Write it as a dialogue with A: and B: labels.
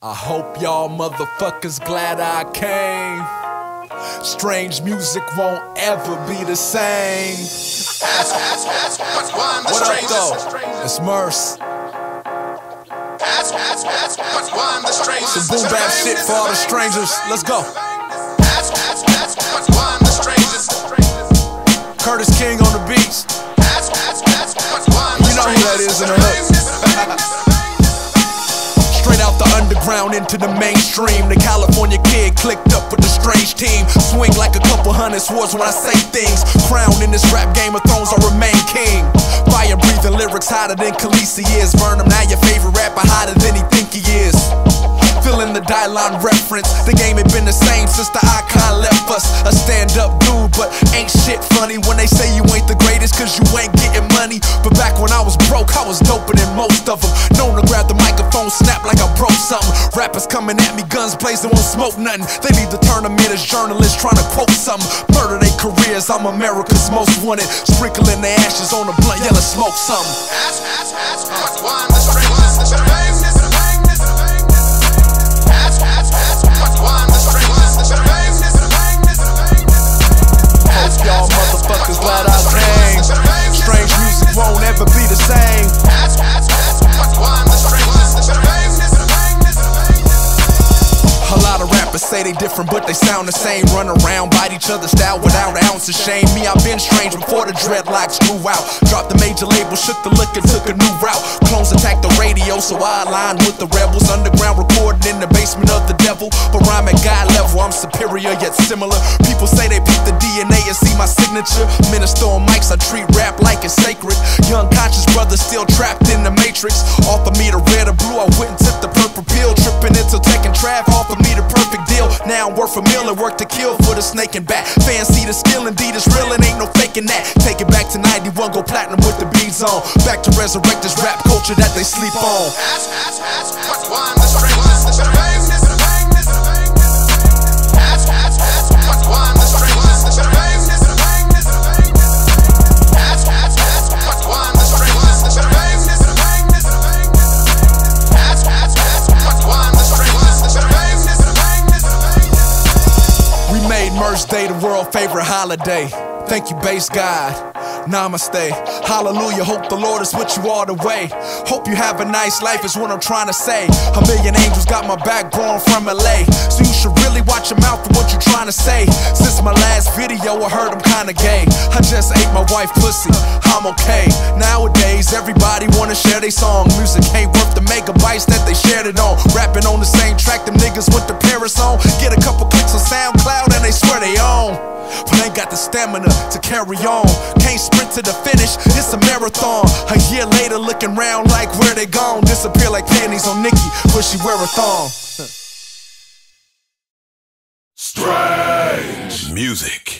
A: I hope y'all motherfuckers glad I came. Strange music won't ever be the same. What up, though? It's MURS. Some boom bap shit for all the strangers. Let's go. Curtiss King on the beats. You know who that is in the hood. The underground into the mainstream. The California kid clicked up with the strange team. Swing like a couple hundred swords when I say things. Crowned in this rap game of thrones, I remain king. Fire breathing lyrics hotter than Khaleesi is. Burn him now, your favorite Feeling reference. The game ain't been the same since the icon left us. A stand up dude, but ain't shit funny when they say you ain't the greatest cause you ain't getting money. But back when I was broke, I was doper than most of them. Known to grab the microphone, snap like I broke something. Rappers coming at me, guns blazing, won't smoke nothing. They need to turn them in as journalists trying to quote something. Murder their careers, I'm America's most wanted. Sprinkling the ashes on the blunt, yelling smoke something. Hope say they different, but they sound the same. Run around, bite each other's style without an ounce of shame. Me, I've been strange before the dreadlocks grew out. Dropped the major label, shook the look, and took a new route. Clones attacked the radio, so I aligned with the rebels. Underground recording in the basement of the devil. But rhyme at God level, I'm superior yet similar. People say they peep the DNA and see my signature. Minister on mics, I treat rap like it's sacred. Young conscious brothers still trapped in the matrix. Offer me the red or blue, I went and Worth a meal and work to kill for the snake and bat. See the skill, indeed it's real and ain't no faking that. Take it back to 91, go platinum with the beats on. Back to resurrect this rap culture that they sleep on. We made MURS Day the world favorite holiday. Thank you, base God. Namaste. Hallelujah. Hope the Lord is with you all the way. Hope you have a nice life, is what I'm trying to say. A million angels got my back born from LA. So you should really watch your mouth for what you're trying to say. Since my last video, I heard I'm kinda gay. I just ate my wife pussy. I'm okay. Nowadays, everybody wanna share their song. Music ain't worth the megabytes that they shared it on. Rapping on the same track, them niggas with the Paris on. But ain't got the stamina to carry on. Can't sprint to the finish, it's a marathon. A year later, looking round like where they gone. Disappear like panties on Nikki, where she wear a thong.
B: Strange music.